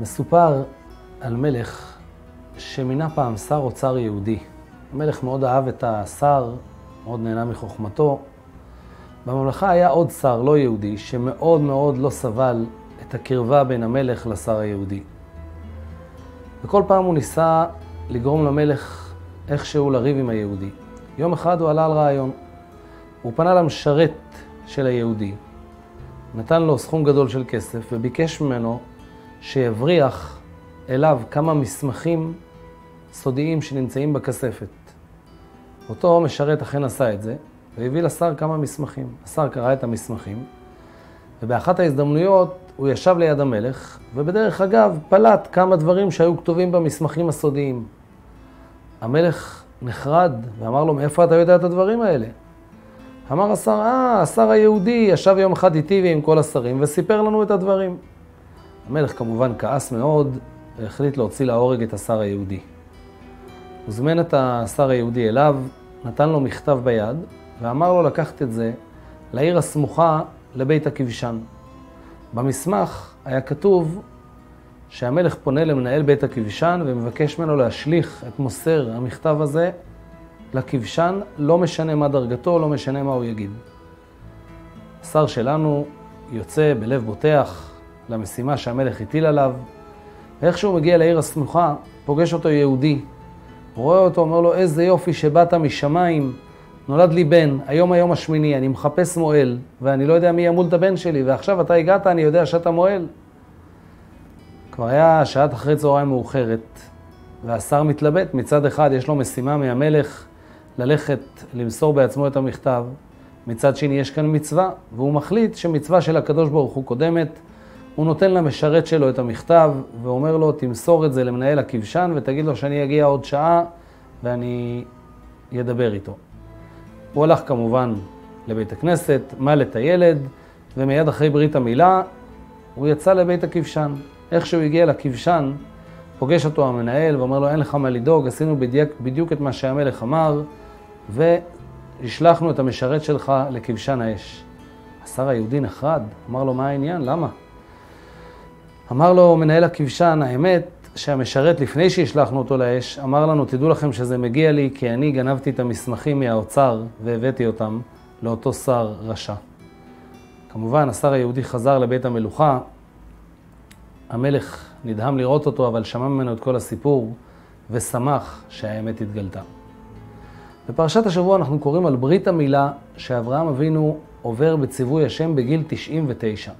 מסופר על מלך שמינה פעם שר אוצר יהודי. המלך מאוד אהב את השר, מאוד נהנה מחוכמתו. בממלכה היה עוד שר לא יהודי, שמאוד מאוד לא סבל את הקרבה בין המלך לשר היהודי. וכל פעם הוא ניסה לגרום למלך איכשהו לריב עם היהודי. יום אחד הוא עלה על רעיון. הוא פנה למשרת של היהודי, נתן לו סכום גדול של כסף וביקש ממנו שיבריח אליו כמה מסמכים סודיים שנמצאים בכספת. אותו משרת אכן עשה את זה, והביא לשר כמה מסמכים. השר קרא את המסמכים, ובאחת ההזדמנויות הוא ישב ליד המלך, ובדרך אגב פלט כמה דברים שהיו כתובים במסמכים הסודיים. המלך נחרד ואמר לו, מאיפה אתה יודע את הדברים האלה? אמר השר, אה, השר היהודי ישב יום אחד איתי ועם כל השרים וסיפר לנו את הדברים. המלך כמובן כעס מאוד והחליט להוציא להורג את השר היהודי. הוזמן את השר היהודי אליו, נתן לו מכתב ביד ואמר לו לקחת את זה לעיר הסמוכה לבית הכבשן. במסמך היה כתוב שהמלך פונה למנהל בית הכבשן ומבקש ממנו להשליך את מוסר המכתב הזה לכבשן, לא משנה מה דרגתו, לא משנה מה הוא יגיד. השר שלנו יוצא בלב בוטח למשימה שהמלך הטיל עליו, ואיך שהוא מגיע לעיר הסמוכה, פוגש אותו יהודי. רואה אותו, אומר לו, איזה יופי שבאת משמיים, נולד לי בן, היום היום השמיני, אני מחפש מועל, ואני לא יודע מי ימול את הבן שלי, ועכשיו אתה הגעת, אני יודע שאתה מועל. כבר היה שעת אחרי צהריים מאוחרת, והשר מתלבט, מצד אחד יש לו משימה מהמלך ללכת למסור בעצמו את המכתב, מצד שני יש כאן מצווה, והוא מחליט שמצווה של הקדוש ברוך הוא קודמת, הוא נותן למשרת שלו את המכתב, ואומר לו, תמסור את זה למנהל הכבשן, ותגיד לו שאני אגיע עוד שעה, ואני אדבר איתו. הוא הלך כמובן לבית הכנסת, מל את הילד, ומיד אחרי ברית המילה, הוא יצא לבית הכבשן. איך שהוא הגיע לכבשן, פוגש אותו המנהל ואומר לו, אין לך מה לדאוג, עשינו בדיוק, בדיוק את מה שהמלך אמר, והשלחנו את המשרת שלך לכבשן האש. השר היהודי נחרד, אמר לו, מה העניין? למה? אמר לו מנהל הכבשן, האמת שהמשרת, לפני שהשלחנו אותו לאש, אמר לנו, תדעו לכם שזה מגיע לי כי אני גנבתי את המסמכים מהאוצר והבאתי אותם לאותו שר רשע. כמובן, השר היהודי חזר לבית המלוכה, המלך נדהם לראות אותו, אבל שמע ממנו את כל הסיפור ושמח שהאמת התגלתה. בפרשת השבוע אנחנו קוראים על ברית המילה שאברהם אבינו עובר בציווי השם בגיל 99.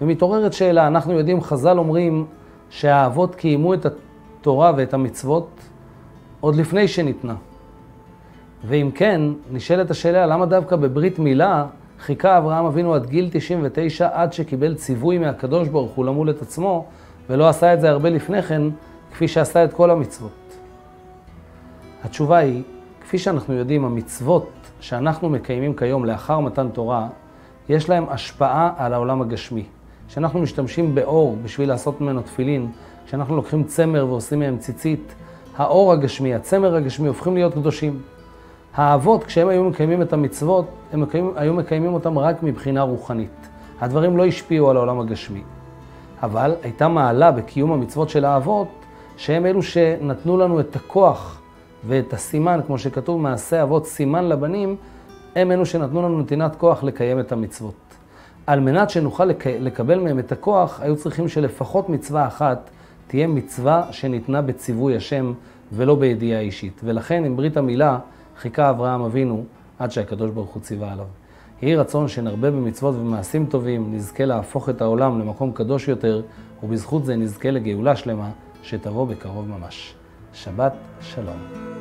ומתעוררת שאלה, אנחנו יודעים, חז"ל אומרים שהאבות קיימו את התורה ואת המצוות עוד לפני שניתנה. ואם כן, נשאלת השאלה, למה דווקא בברית מילה חיכה אברהם אבינו עד גיל 99 עד שקיבל ציווי מהקדוש ברוך הוא למול את עצמו, ולא עשה את זה הרבה לפני כן, כפי שעשה את כל המצוות? התשובה היא, כפי שאנחנו יודעים, המצוות שאנחנו מקיימים כיום לאחר מתן תורה, יש להם השפעה על העולם הגשמי. כשאנחנו משתמשים באור בשביל לעשות ממנו תפילין, כשאנחנו לוקחים צמר ועושים מהם ציצית, האור הגשמי, הצמר הגשמי, הופכים להיות קדושים. האבות, כשהם היו מקיימים את המצוות, הם מקיימים, היו מקיימים אותם רק מבחינה רוחנית. הדברים לא השפיעו על העולם הגשמי. אבל הייתה מעלה בקיום המצוות של האבות, שהם אלו שנתנו לנו את הכוח ואת הסימן, כמו שכתוב, מעשה אבות סימן לבנים, הם אלו שנתנו לנו נתינת כוח לקיים את המצוות. על מנת שנוכל לק... לקבל מהם את הכוח, היו צריכים שלפחות מצווה אחת תהיה מצווה שניתנה בציווי השם ולא בידיעה אישית. ולכן עם ברית המילה חיכה אברהם אבינו עד שהקדוש ברוך הוא ציווה עליו. יהי רצון שנרבה במצוות ובמעשים טובים, נזכה להפוך את העולם למקום קדוש יותר, ובזכות זה נזכה לגאולה שלמה שתבוא בקרוב ממש. שבת שלום.